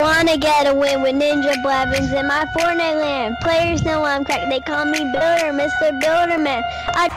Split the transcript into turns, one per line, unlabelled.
Wanna get a win with Ninja Blevins in my Fortnite land. Players know I'm cracked, they call me Builder, Mr. Builderman. I